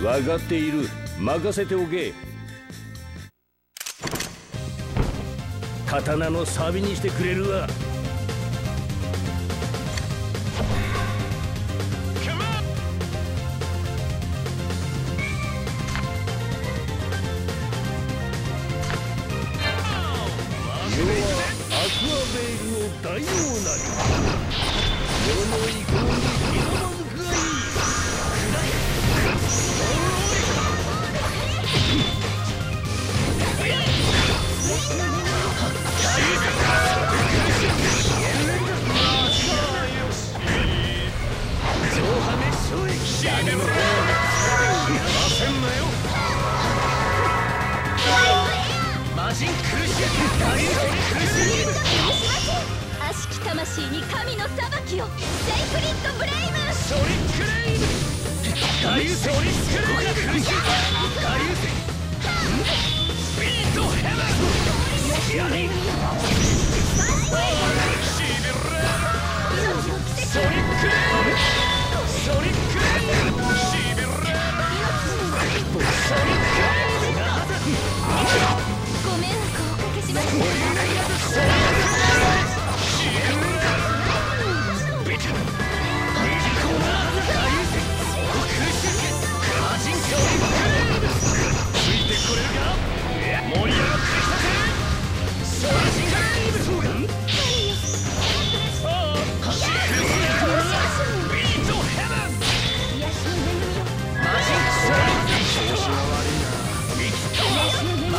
分かっている。任せておけ。刀のサビにしてくれるわ。アクアベールを大王なり。世の意魂に神の裁きをセイクリッドブレイムソリックレイブ大ソリックレイブ Yeah.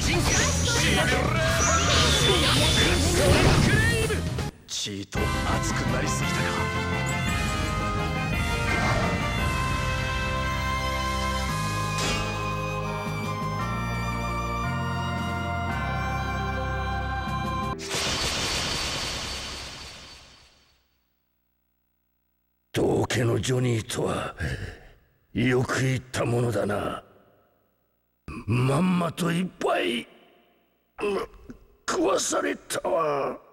ジンクレイブチート熱くなりすぎたか道家のジョニーとはよく言ったものだな。まんまといっぱい食わされたわ。